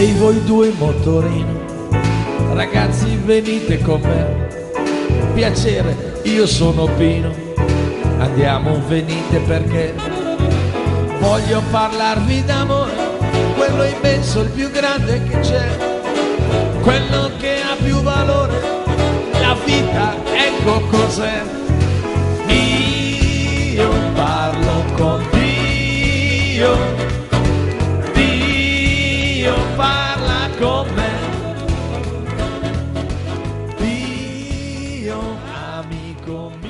Ehi voi due in motorino, ragazzi venite con me. Piacere, io sono Pino, andiamo venite perché voglio parlarvi d'amore, quello immenso, il più grande che c'è, quello che ha più valore, la vita, ecco cos'è. Io parlo con Dio comigo.